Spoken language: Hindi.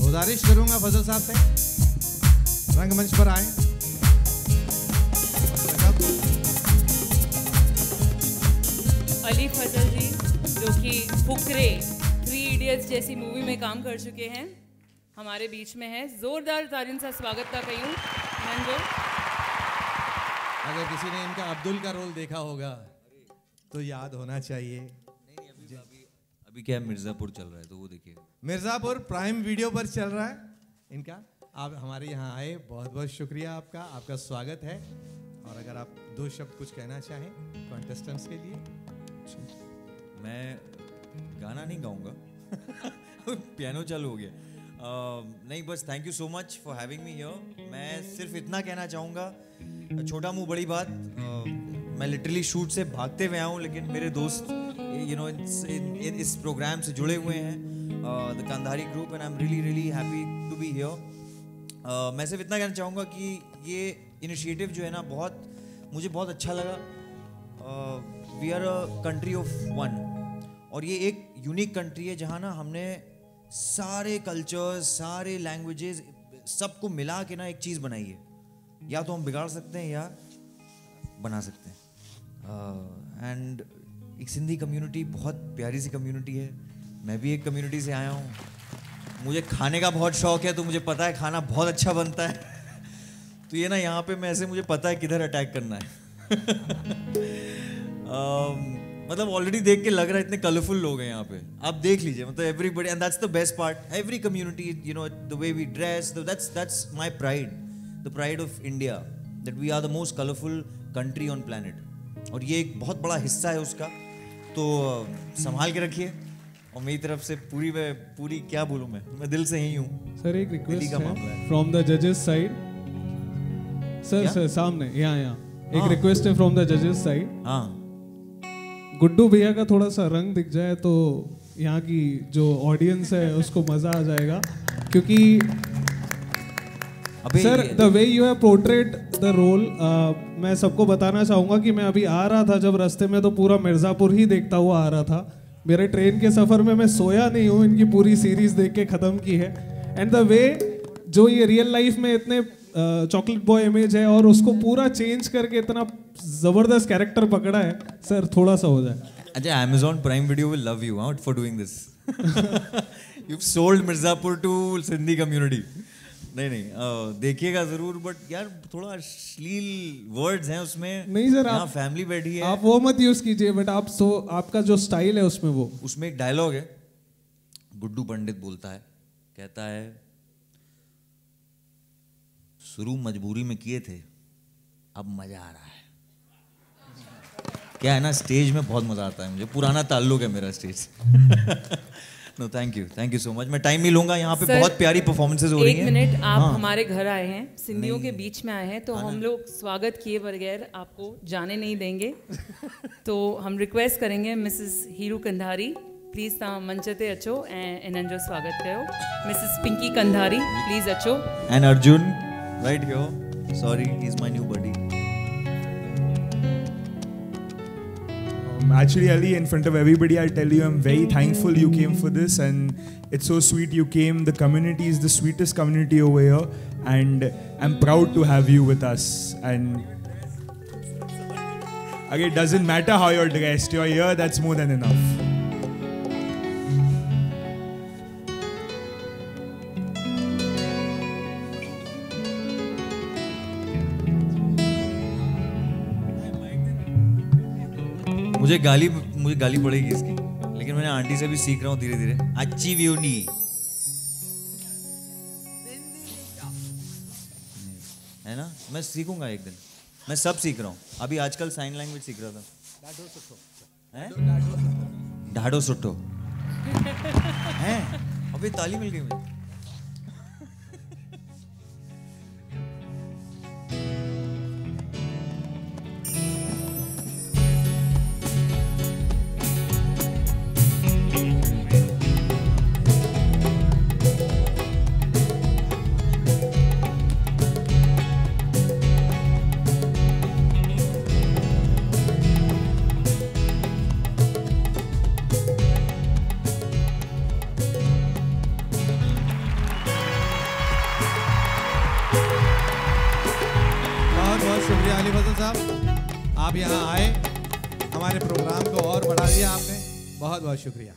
गुजारिश करूँगा फजल साहब से रंगमंच पर आए। अली फजल जी जो कि फुकरे थ्री इडियट्स जैसी मूवी में काम कर चुके हैं हमारे बीच में है। जोरदार तारीन सा स्वागत था कयूं मंजो अगर किसी ने इनका अब्दुल का रोल देखा होगा तो याद होना चाहिए। अभी क्या मिर्ज़ापुर चल रहा है तो वो देखिए। मिर्ज़ापुर प्राइम वीडियो पर चल रहा है। इनका आप हमारे यहाँ आए बहुत बहुत शुक्रिया आपका आपका स्वागत है। और अगर आप दो शब्द कुछ कहना चाहें कॉन्टेस्टेंट्स के लिए। मैं गाना नहीं गाऊँगा। पियानो चालू हो गया। uh, नहीं बस thank you so much for having me here मैं सिर्फ़ इतना कहना चाहूँगा छोटा मुँह बड़ी बात। uh, मैं लिटरली शूट से भागते हुए आया हूँ लेकिन मेरे दोस्त यू नो इस प्रोग्राम से जुड़े हुए हैं the Kandhari group and I am really really happy to be here मैं सिर्फ़ इतना कहना चाहूँगा कि ये इनिशिएटिव जो है ना, बहुत, मुझे बहुत अच्छा लगा। We are a country of one और ये एक यूनिक कंट्री है जहाँ ना हमने सारे कल्चर्स सारे लैंग्वेजेस सबको मिला के ना एक चीज़ बनाई है। या तो हम बिगाड़ सकते हैं या बना सकते हैं। एंड एक सिंधी कम्युनिटी बहुत प्यारी सी कम्युनिटी है। मैं भी एक कम्युनिटी से आया हूँ। मुझे खाने का बहुत शौक है तो मुझे पता है खाना बहुत अच्छा बनता है। तो ये ना यहाँ पे मैं ऐसे मुझे पता है किधर अटैक करना है। um, मतलब ऑलरेडी देख के लग रहा है इतने कलरफुल लोग हैं यहाँ पे। आप देख लीजिए मतलब everybody and that's the best part every community you know the way we dress that's that's my pride the pride of India that we are the most colourful country on planet और ये एक बहुत बड़ा हिस्सा है उसका। तो संभाल के रखिए। और मेरी तरफ़ से पूरी मैं पूरी क्या बोलूँ मैं? मैं दिल से ही हूँ। सर एक रिक्वेस्ट है फ्रॉम द जजेस साइड सर सर सामने यहाँ यहाँ। एक रिक्वेस्ट है फ्रॉम द जजेस साइड हाँ। गुड्डू भैया का थोड़ा सा रंग दिख जाए तो यहाँ की जो ऑडियंस है उसको मज़ा आ जाएगा। क्योंकि sir the way you have portrait the role मैं सबको बताना चाहूँगा कि मैं अभी आ रहा था जब रास्ते में तो पूरा मिर्जापुर ही देखता हुआ आ रहा था मेरे ट्रेन के सफ़र में मैं सोया नहीं हूँ, इनकी पूरी सीरीज़ देख के खत्म की है एंड द वे जो ये रियल लाइफ में इतने चॉकलेट बॉय इमेज है, और उसको पूरा चेंज करके इतना ज़बरदस्त कैरेक्टर पकड़ा है, सर थोड़ा सा हो जाए अच्छा Amazon Prime Video will love you out for doing this. You've sold Mirzapur to Sindhi community. नहीं नहीं देखिएगा ज़रूर बट यार थोड़ा अश्लील वर्ड्स हैं उसमें। नहीं सर आप फैमिली बैठी है। आप वो मत यूज़ कीजिए बट आप सो आपका जो स्टाइल है उसमें वो। उसमें एक डायलॉग है। गुड्डू पंडित बोलता है कहता है शुरू मजबूरी में किए थे अब मज़ा आ रहा है। क्या है ना स्टेज में बहुत मज़ा आता है मुझे। पुराना ताल्लुक है मेरा stage no thank you thank you so much मैं टाइम नहीं लूँगा यहाँ पे बहुत प्यारी परफॉर्मेंसेज हो रही हैं। एक मिनट आप हाँ. हमारे घर आए हैं सिंधियों के बीच में आए हैं तो हम लोग स्वागत किए बगैर आपको जाने नहीं देंगे। तो हम रिक्वेस्ट करेंगे मिसेस हीरू कंधारी प्लीज़ तव्हां मंच ते अचो ऐं इन्हनि जो स्वागत कयो मिसिस पिंकी कंधारी प्लीज़ अचो। And Arjun right here. Sorry he's my new buddy. Um, actually ali in front of everybody i'll tell you i'm very thankful you came for this and it's so sweet you came. The community is the sweetest community over here and i'm proud to have you with us. And again it doesn't matter how you're dressed you're here that's more than enough मुझे गाली मुझे गाली पड़ेगी इसकी। लेकिन मैंने आंटी से भी सीख रहा हूँ धीरे धीरे अच्छी व्यू व्यूनी है ना? मैं सीखूँगा एक दिन। मैं सब सीख रहा हूँ। अभी आजकल साइन लैंग्वेज सीख रहा था। ढाडो सुठो है? अभी ताली मिल गई मुझे। साहब आप यहाँ आए हमारे प्रोग्राम को और बढ़ा दिया आपने। बहुत बहुत शुक्रिया।